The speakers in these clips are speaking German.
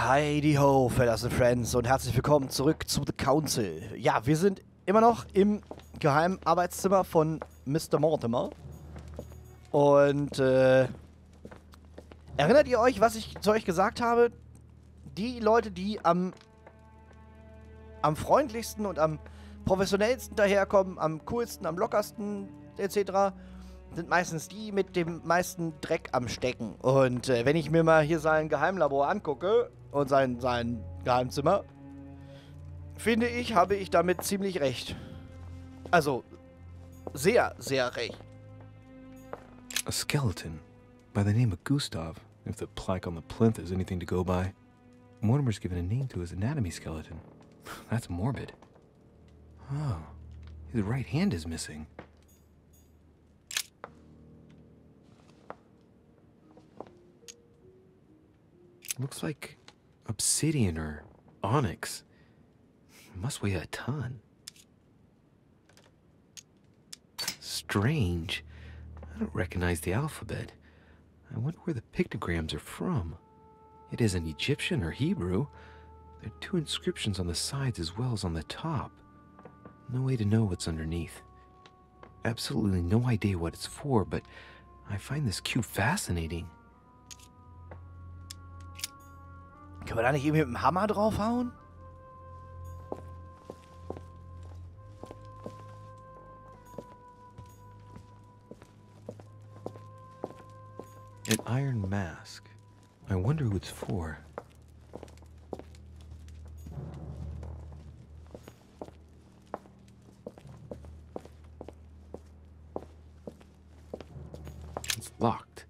Heidi ho, Fellas and Friends und herzlich willkommen zurück zu The Council. Ja, wir sind immer noch im geheimen Arbeitszimmer von Mr. Mortimer. Und äh, erinnert ihr euch, was ich zu euch gesagt habe? Die Leute, die am, am freundlichsten und am professionellsten daherkommen, am coolsten, am lockersten etc., sind meistens die mit dem meisten Dreck am Stecken. Und äh, wenn ich mir mal hier sein Geheimlabor angucke und sein, sein Geheimzimmer, finde ich, habe ich damit ziemlich recht. Also, sehr, sehr recht. A skeleton by the name of Gustav, if the plaque on the plinth is anything to go by. Mortimer's given a name to his anatomy skeleton. That's morbid. Oh, his right hand is missing. Looks like obsidian or onyx. Must weigh a ton. Strange. I don't recognize the alphabet. I wonder where the pictograms are from. It isn't Egyptian or Hebrew. There are two inscriptions on the sides as well as on the top. No way to know what's underneath. Absolutely no idea what it's for, but I find this cube fascinating. Können wir da nicht irgendwie mit dem Hammer draufhauen? An iron mask. I wonder who it's for. It's locked.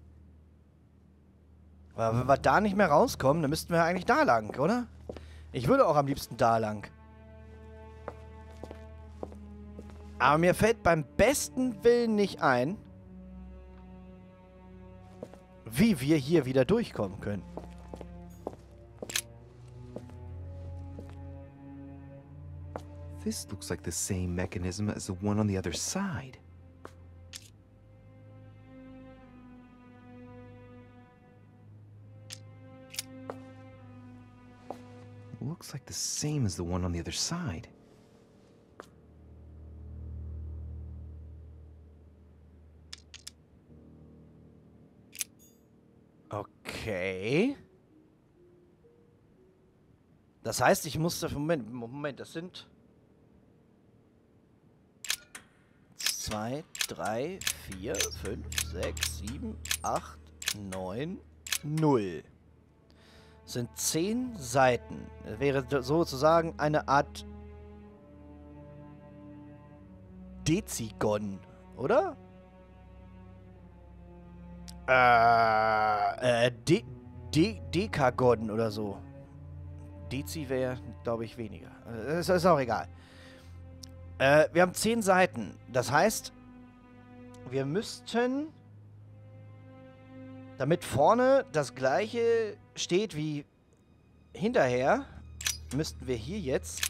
Aber wenn wir da nicht mehr rauskommen, dann müssten wir eigentlich da lang, oder? Ich würde auch am liebsten da lang. Aber mir fällt beim besten Willen nicht ein, wie wir hier wieder durchkommen können. This looks like the same mechanism as the one on the other side. Looks like the same as the one on the other side. Okay. Das heißt, ich musste... Moment, Moment, das sind... Zwei, drei, vier, fünf, sechs, sieben, acht, neun, null. Sind zehn Seiten. Das wäre sozusagen eine Art Dezigon, oder? Äh, äh, De De Dekagon oder so. Dezi wäre, glaube ich, weniger. Äh, Ist, ist auch egal. Äh, wir haben zehn Seiten. Das heißt, wir müssten, damit vorne das gleiche steht wie hinterher, müssten wir hier jetzt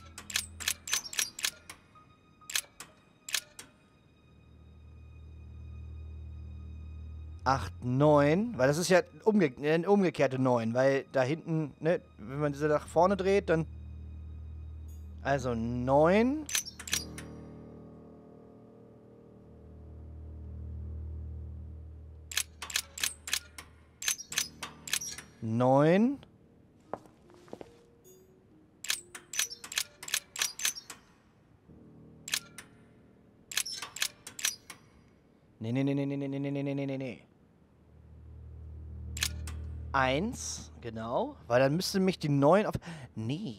acht, neun, weil das ist ja umge eine umgekehrte neun, weil da hinten, ne, wenn man diese nach vorne dreht, dann also neun. Neun. Nee, nee, nee, nee, nee, nee, nee, nee, nee, nee, nee. Eins, genau. Weil dann müsste mich die neun auf... Nee.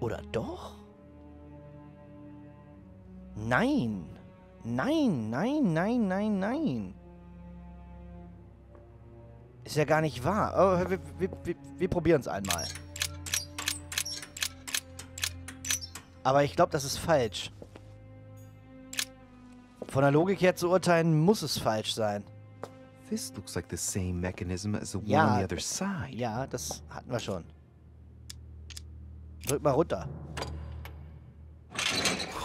Oder doch? Nein. Nein, nein, nein, nein, nein. Ist ja gar nicht wahr. Oh, wir wir, wir, wir probieren es einmal. Aber ich glaube, das ist falsch. Von der Logik her zu urteilen, muss es falsch sein. This looks like the same mechanism as the one Ja. on the other side. Ja, das hatten wir schon. Drück mal runter.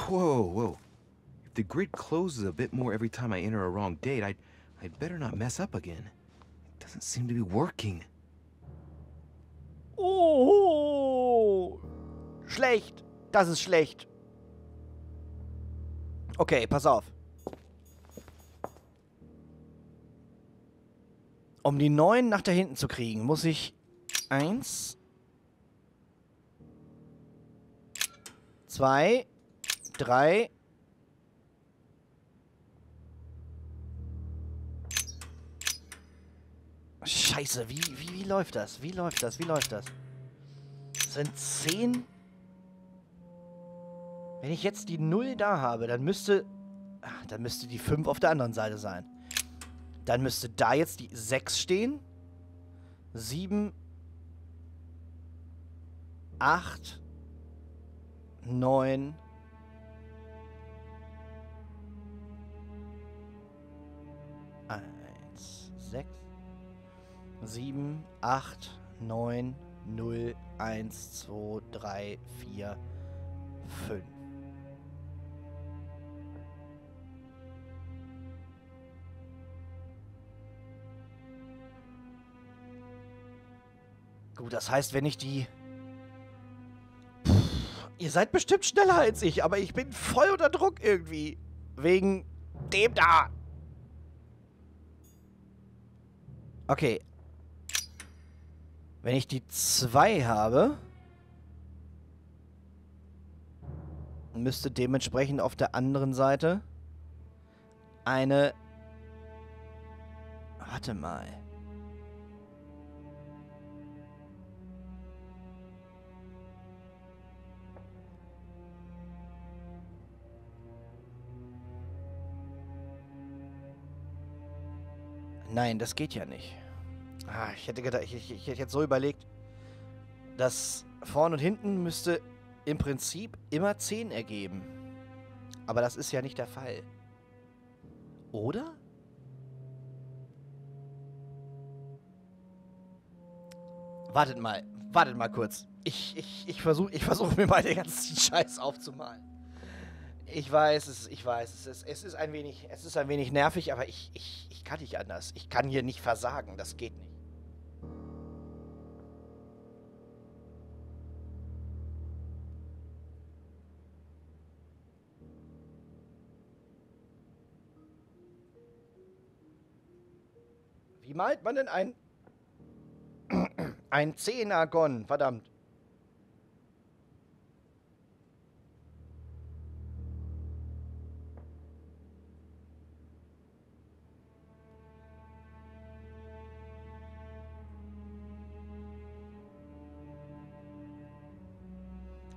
Whoa, whoa. If the grid closes a bit more every time I enter a wrong date, I'd, I'd better not mess up again. Doesn't seem to be working. Oh, schlecht. Das ist schlecht. Okay, pass auf. Um die neun nach da hinten zu kriegen, muss ich eins, zwei, drei, Scheiße, wie, wie, wie läuft das? Wie läuft das? Wie läuft das? Sind zehn. Wenn ich jetzt die 0 da habe, dann müsste... Ach, dann müsste die 5 auf der anderen Seite sein. Dann müsste da jetzt die 6 stehen. 7, 8, 9, eins, sechs, sieben, acht, neun, null, eins, zwei, drei, vier, fünf. Gut, das heißt, wenn ich die... Puh, ihr seid bestimmt schneller als ich, aber ich bin voll unter Druck irgendwie. Wegen dem da. Okay. Wenn ich die 2 habe, müsste dementsprechend auf der anderen Seite eine... Warte mal. Nein, das geht ja nicht. Ah, ich hätte gedacht, ich, ich, ich hätte jetzt so überlegt, dass vorne und hinten müsste im Prinzip immer 10 ergeben. Aber das ist ja nicht der Fall. Oder? Wartet mal, wartet mal kurz. Ich, ich, ich versuche ich versuch mir mal den ganzen Scheiß aufzumalen. Ich weiß, es, ich weiß, es ist, es ist ein wenig, es ist ein wenig nervig, aber ich, ich, ich kann nicht anders. Ich kann hier nicht versagen, das geht nicht. Malt man denn ein ein Zehnergon, verdammt.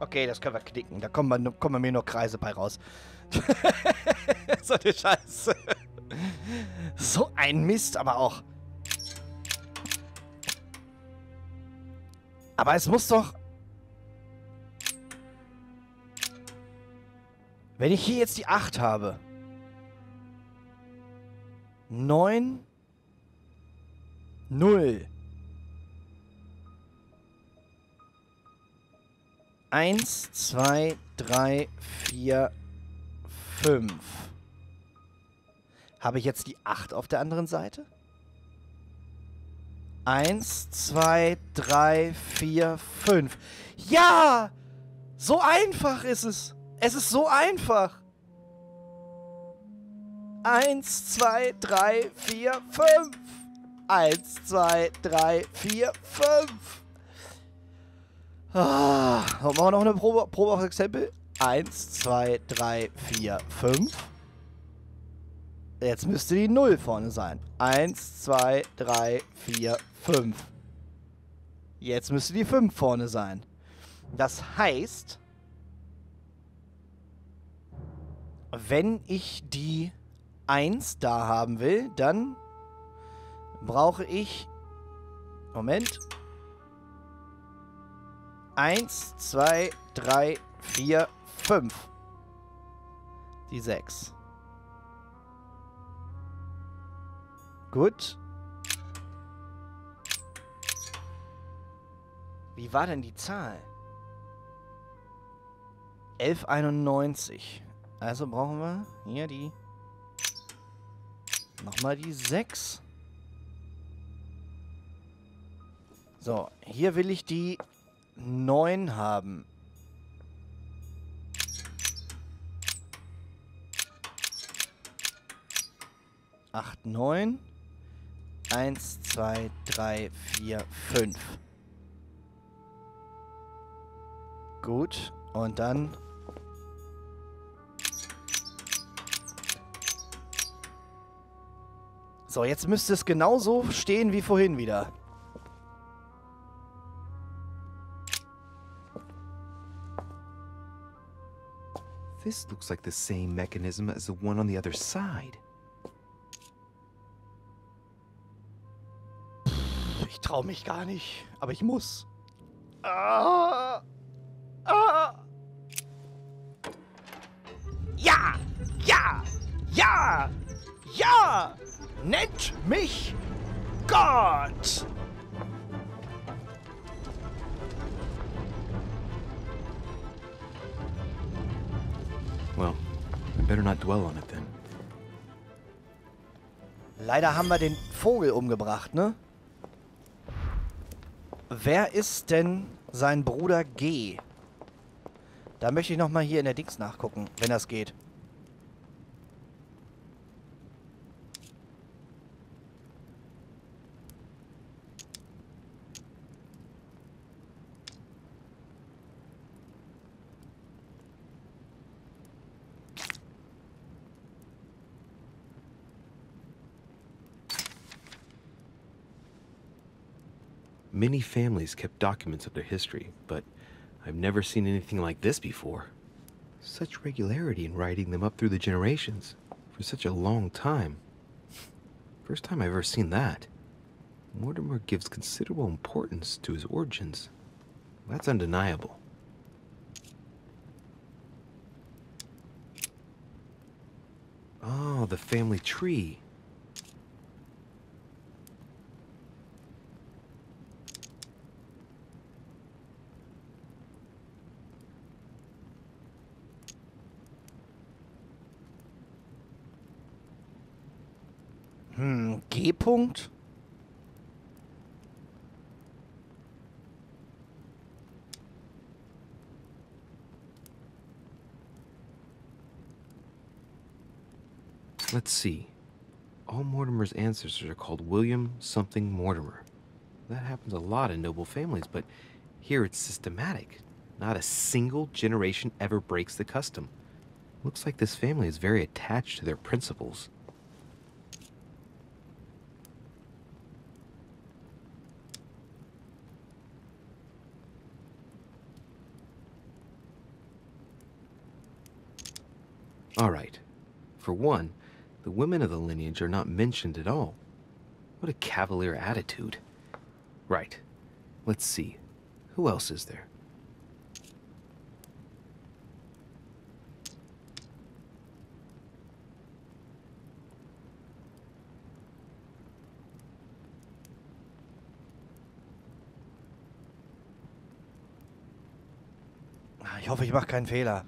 Okay, das können wir knicken. Da kommen, wir, kommen mir nur Kreise bei raus. so eine Scheiße. So ein Mist, aber auch. Aber es muss doch... Wenn ich hier jetzt die 8 habe. 9. 0. Eins, zwei, drei, vier, fünf. Habe ich jetzt die acht auf der anderen Seite? Eins, zwei, drei, vier, fünf. Ja! So einfach ist es. Es ist so einfach. Eins, zwei, drei, vier, fünf. Eins, zwei, drei, vier, fünf. Ah, machen wir noch eine Probe, Probe auf Exempel. Eins, zwei, drei, vier, fünf. Jetzt müsste die 0 vorne sein. Eins, zwei, drei, vier, fünf. Jetzt müsste die 5 vorne sein. Das heißt, wenn ich die 1 da haben will, dann brauche ich... Moment. Eins, zwei, drei, vier, fünf. Die sechs. Gut. Wie war denn die Zahl? 1191. Also brauchen wir hier die... Nochmal die 6. So, hier will ich die 9 haben. Acht, neun. Eins, zwei, drei, vier, fünf. Gut. Und dann... So, jetzt müsste es genauso stehen wie vorhin wieder. This looks like the same mechanism as the one on the other side. Traue mich gar nicht, aber ich muss. Ah, ah. Ja, ja, ja, ja! Nennt mich Gott! Well, I better not dwell on it then. Leider haben wir den Vogel umgebracht, ne? Wer ist denn sein Bruder G? Da möchte ich nochmal hier in der Dings nachgucken, wenn das geht. Many families kept documents of their history, but I've never seen anything like this before. Such regularity in writing them up through the generations for such a long time. First time I've ever seen that. Mortimer gives considerable importance to his origins. That's undeniable. Oh, the family tree. G-Punkt? Let's see. All Mortimer's ancestors are called William something Mortimer. That happens a lot in noble families, but here it's systematic. Not a single generation ever breaks the custom. Looks like this family is very attached to their principles. All right. For one, the women of the lineage are not mentioned at all. What a cavalier attitude. Right. Let's see. Who else is there? Ah, Ich hoffe, ich mache keinen Fehler.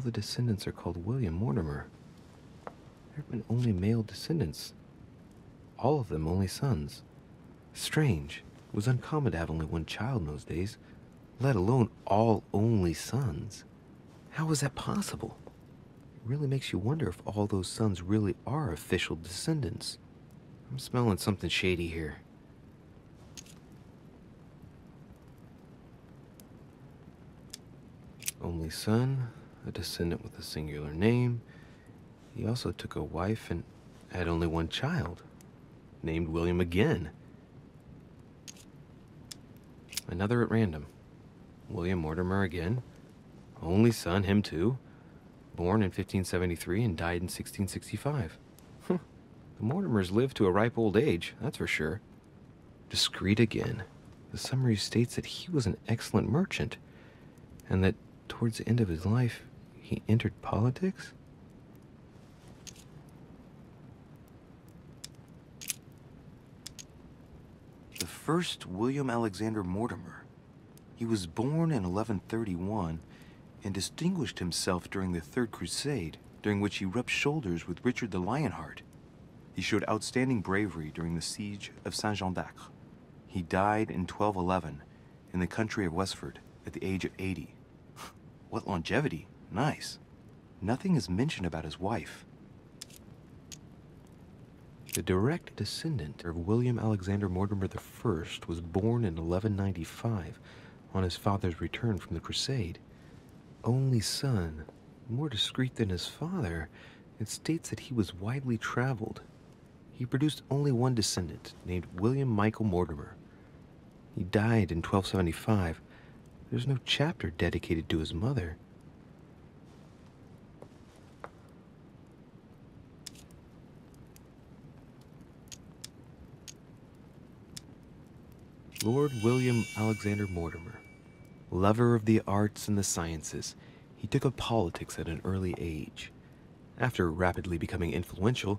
All the descendants are called William Mortimer. There have been only male descendants. All of them only sons. Strange. It was uncommon to have only one child in those days, let alone all only sons. How was that possible? It really makes you wonder if all those sons really are official descendants. I'm smelling something shady here. Only son, a descendant with a singular name. He also took a wife and had only one child, named William again. Another at random. William Mortimer again. Only son, him too. Born in 1573 and died in 1665. Huh. The Mortimers lived to a ripe old age, that's for sure. Discreet again. The summary states that he was an excellent merchant, and that towards the end of his life, he entered politics? The first William Alexander Mortimer. He was born in 1131 and distinguished himself during the Third Crusade, during which he rubbed shoulders with Richard the Lionheart. He showed outstanding bravery during the siege of Saint Jean d'Acre. He died in 1211 in the country of Westford at the age of 80. what longevity! Nice. Nothing is mentioned about his wife. The direct descendant of William Alexander Mortimer I was born in 1195 on his father's return from the Crusade. Only son, more discreet than his father, it states that he was widely traveled. He produced only one descendant, named William Michael Mortimer. He died in 1275. There's no chapter dedicated to his mother. Lord William Alexander Mortimer, lover of the arts and the sciences, he took up politics at an early age. After rapidly becoming influential,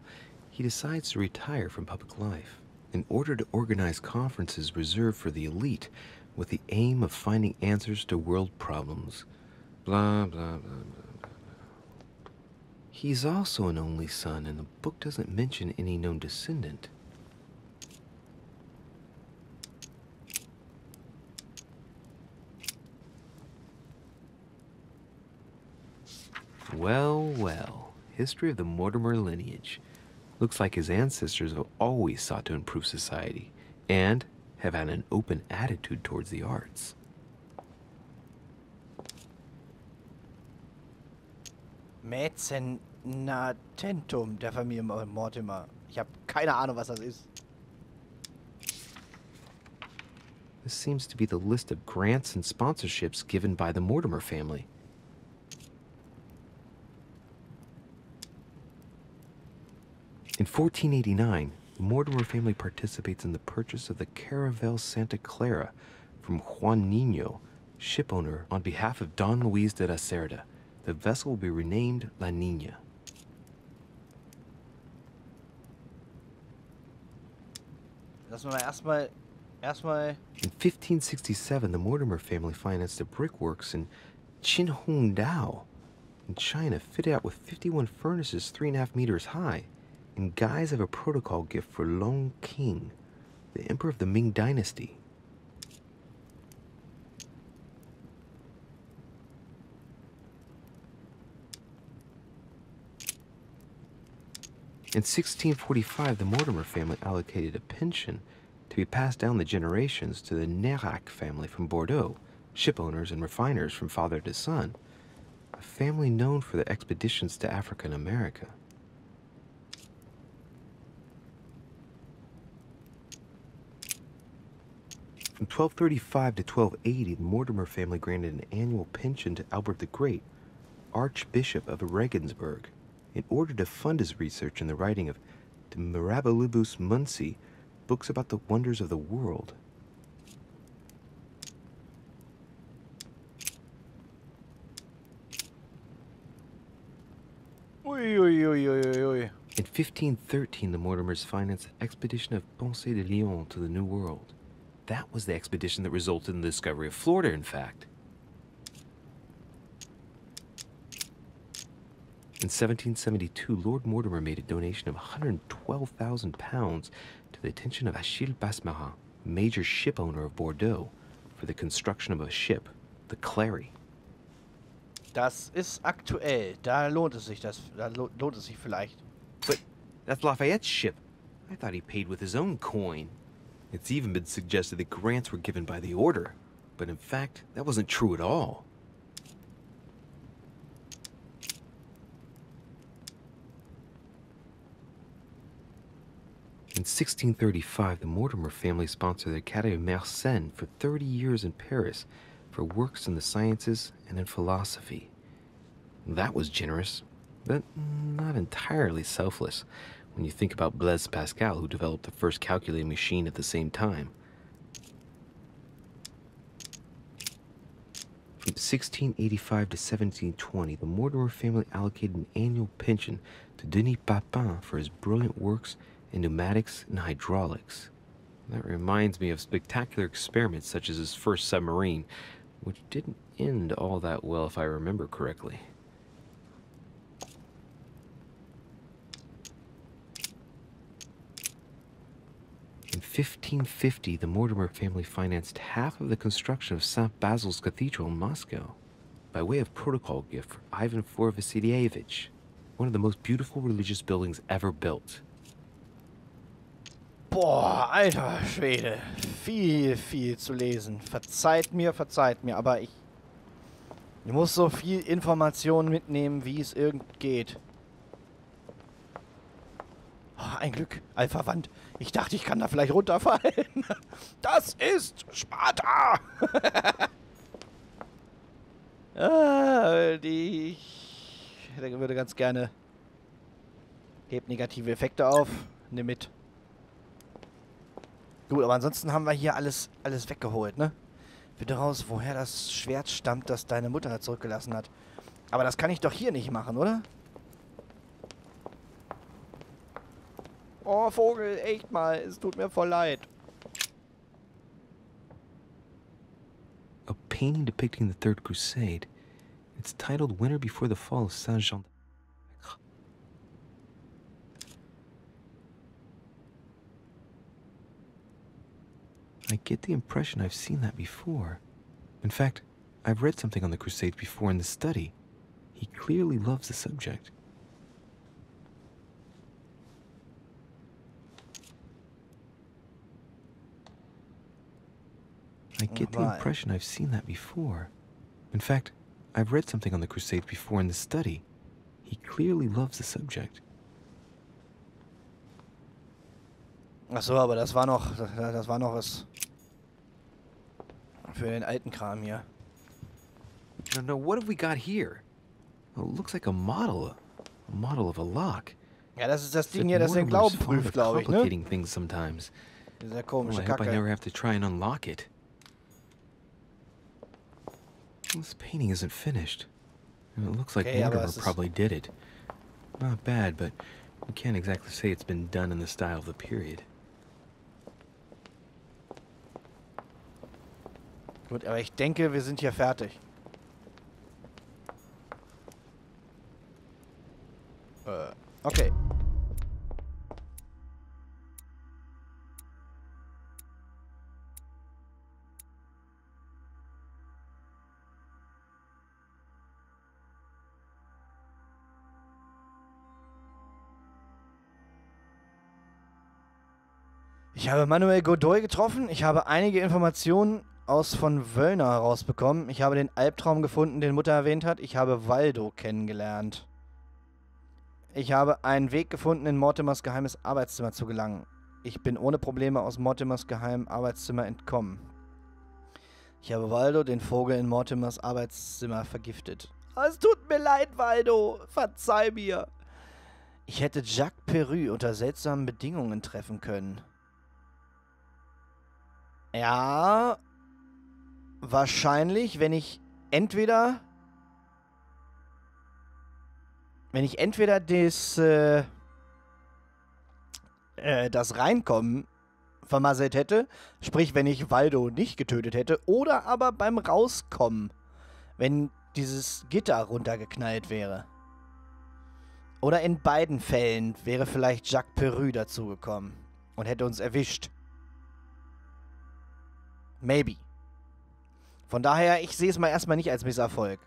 he decides to retire from public life in order to organize conferences reserved for the elite with the aim of finding answers to world problems. Blah, blah, blah, blah, blah. He's also an only son, and the book doesn't mention any known descendant. Well, well, history of the Mortimer lineage. Looks like his ancestors have always sought to improve society and have had an open attitude towards the arts. Mäzenatentum der Familie Mortimer. Ich habe keine Ahnung, was das ist. This seems to be the list of grants and sponsorships given by the Mortimer family. In 1489, the Mortimer family participates in the purchase of the Caravel Santa Clara from Juan Nino, shipowner on behalf of Don Luis de la Cerda. The vessel will be renamed La Nina. Lassen wir mal erstmal. Erstmal. In 1567, the Mortimer family financed the brickworks in Qinhongdao in China, fitted out with 51 furnaces three and a half meters high, in guise of a protocol gift for Long King, the emperor of the Ming dynasty. In 1645, the Mortimer family allocated a pension to be passed down the generations to the Nerac family from Bordeaux, shipowners and refiners from father to son, a family known for their expeditions to Africa and America. From 1235 to 1280, the Mortimer family granted an annual pension to Albert the Great, Archbishop of Regensburg, in order to fund his research in the writing of De Mirabilibus Munci, books about the wonders of the world. Ui, ui, ui. In 1513, the Mortimers financed the expedition of Ponce de Leon to the New World. That was the expedition that resulted in the discovery of Florida, in fact. In 1772, Lord Mortimer made a donation of 112,000 pounds to the attention of Achille Basmarin, major ship owner of Bordeaux, for the construction of a ship, the Clary. Das ist aktuell. Da lohnt es sich, das, da lo lohnt es sich vielleicht. But that's Lafayette's ship. I thought he paid with his own coin. It's even been suggested that grants were given by the Order, but in fact, that wasn't true at all. In 1635, the Mortimer family sponsored the Academy of Mersenne for 30 years in Paris for works in the sciences and in philosophy. That was generous, but not entirely selfless when you think about Blaise Pascal, who developed the first calculating machine at the same time. From 1685 to 1720, the Mortimer family allocated an annual pension to Denis Papin for his brilliant works in pneumatics and hydraulics. That reminds me of spectacular experiments such as his first submarine, which didn't end all that well if I remember correctly. In 1550, the Mortimer family financed half of the construction of St. Basil's Cathedral in Moscow by way of protocol gift for Ivan IV Vasilievich, one of the most beautiful religious buildings ever built. Boah, alter Schwede. Viel, viel zu lesen. Verzeiht mir, verzeiht mir, aber ich... Ich muss so viel Information mitnehmen, wie es irgend geht. Oh, ein Glück, Alpha-Wand. Ich dachte, ich kann da vielleicht runterfallen. Das ist Sparta! ah. Ich würde ganz gerne... Hebt negative Effekte auf. Nimm mit. Gut, aber ansonsten haben wir hier alles, alles weggeholt, ne? Bitte raus, woher das Schwert stammt, das deine Mutter zurückgelassen hat. Aber das kann ich doch hier nicht machen, oder? Oh, Vogel, echt mal. Es tut mir voll leid. A painting depicting the Third Crusade. It's titled Winter Before the Fall of Saint-Jean. I get the impression I've seen that before. In fact, I've read something on the Crusades before in the study. He clearly loves the subject. I get the impression I've seen that before. In fact, I've read something on the Crusades before in the study. He clearly loves the subject. Achso, aber das war noch, das war noch was für den alten Kram hier. No, no, what have we got here? Oh, it looks like a model. A model of a lock. Ja, das ist das Ding hier, das den Glauben prüft, glaube ich, ne? things sometimes. Dieser Well, I hope I never have to try and unlock it. This painting isn't finished. And it looks like Okay, Mortimer probably did it. Not bad, but you can't exactly say it's been done in the style of the period. Gut, aber ich denke, wir sind hier fertig. Äh, okay. Ich habe Manuel Godoy getroffen. Ich habe einige Informationen aus von Wöllner herausbekommen. Ich habe den Albtraum gefunden, den Mutter erwähnt hat. Ich habe Waldo kennengelernt. Ich habe einen Weg gefunden, in Mortimers geheimes Arbeitszimmer zu gelangen. Ich bin ohne Probleme aus Mortimers geheimem Arbeitszimmer entkommen. Ich habe Waldo, den Vogel, in Mortimers Arbeitszimmer vergiftet. Es tut mir leid, Waldo. Verzeih mir. Ich hätte Jacques Perru unter seltsamen Bedingungen treffen können. Ja, wahrscheinlich, wenn ich entweder, wenn ich entweder das, äh, äh, das Reinkommen vermasselt hätte, sprich, wenn ich Waldo nicht getötet hätte, oder aber beim Rauskommen, wenn dieses Gitter runtergeknallt wäre. Oder in beiden Fällen wäre vielleicht Jacques Perru dazugekommen und hätte uns erwischt. Maybe. Von daher, ich sehe es mal erstmal nicht als Misserfolg.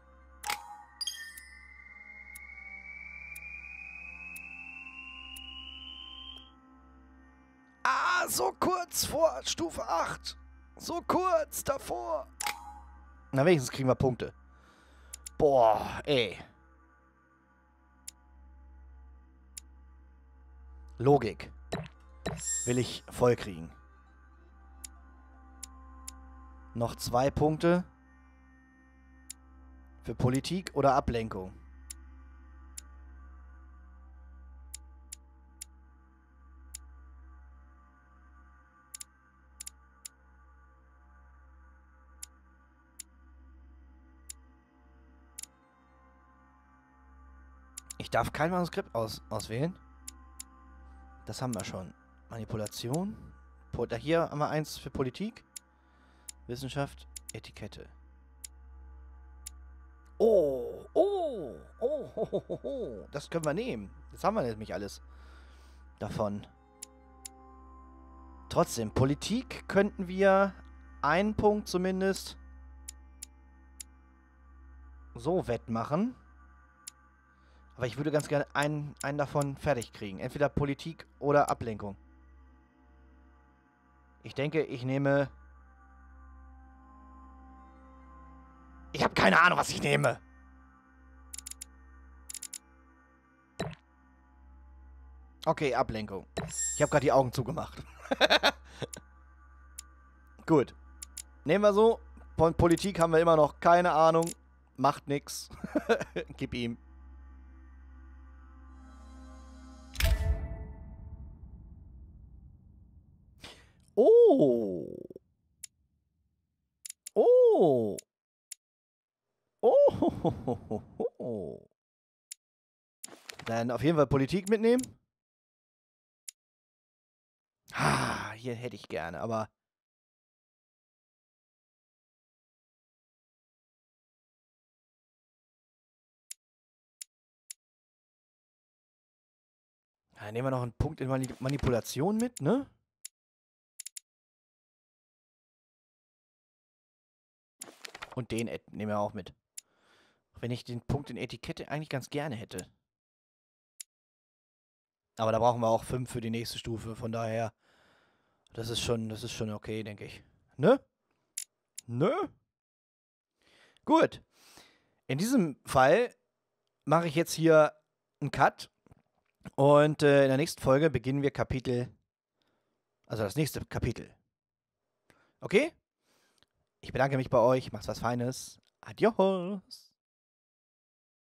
Ah, so kurz vor Stufe 8. So kurz davor. Na, wenigstens kriegen wir Punkte. Boah, ey. Logik. Will ich voll kriegen. Noch zwei Punkte. Für Politik oder Ablenkung. Ich darf kein Manuskript aus auswählen. Das haben wir schon. Manipulation. Hier haben wir eins für Politik. Wissenschaft, Etikette. Oh, oh, oh, ho, ho, ho, das können wir nehmen. Jetzt haben wir nämlich alles davon. Trotzdem, Politik könnten wir einen Punkt zumindest so wettmachen. Aber ich würde ganz gerne einen, einen davon fertig kriegen. Entweder Politik oder Ablenkung. Ich denke, ich nehme... keine Ahnung, was ich nehme. Okay, Ablenkung. Ich habe gerade die Augen zugemacht. Gut. Nehmen wir so. Von Politik haben wir immer noch keine Ahnung. Macht nix. Gib ihm. Oh. Oh. Oh. Dann auf jeden Fall Politik mitnehmen. Ah, hier hätte ich gerne, aber... Ja, nehmen wir noch einen Punkt in Mani Manipulation mit, ne? Und den nehmen wir auch mit. Wenn ich den Punkt in Etikette eigentlich ganz gerne hätte. Aber da brauchen wir auch fünf für die nächste Stufe, von daher... Das ist schon, das ist schon okay, denke ich. Ne? Ne? Gut. In diesem Fall mache ich jetzt hier einen Cut. Und äh, in der nächsten Folge beginnen wir Kapitel. Also das nächste Kapitel. Okay? Ich bedanke mich bei euch. Macht's was Feines. Adios.